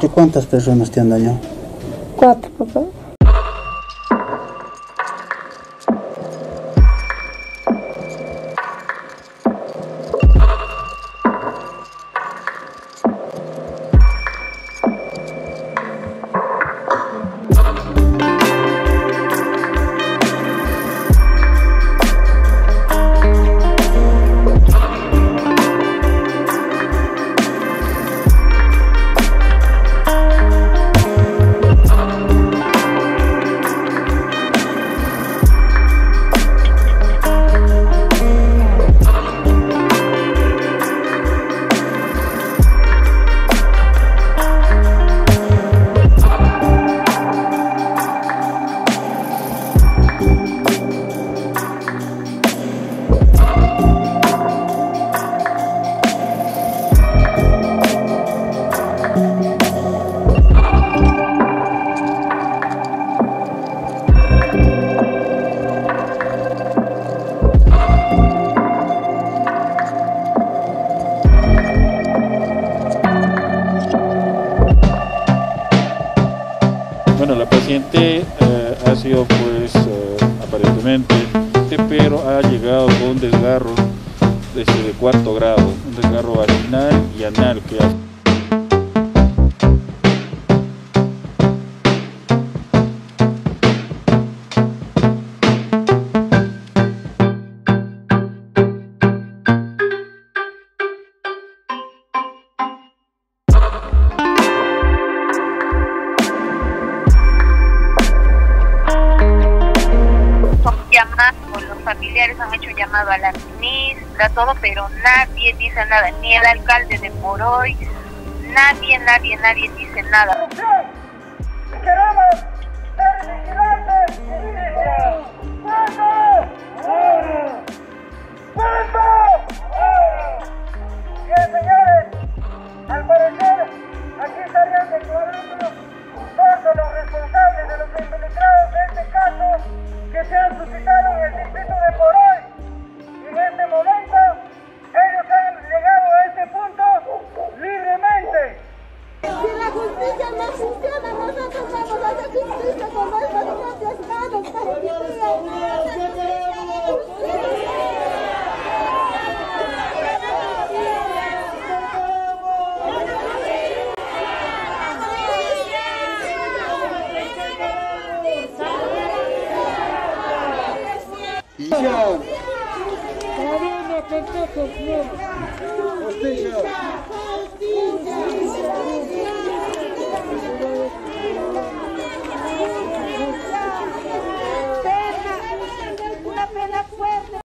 ¿Y cuántas personas te han dañado? Cuatro, papá. Bueno, la paciente eh, ha sido pues eh, aparentemente, pero ha llegado con un desgarro desde de cuarto grado, un desgarro vaginal y anal que ha los familiares han hecho llamado a la ministra, todo, pero nadie dice nada, ni el alcalde de por hoy, nadie, nadie, nadie dice nada. Queremos Видео. Время концерта с ним. Вот еще.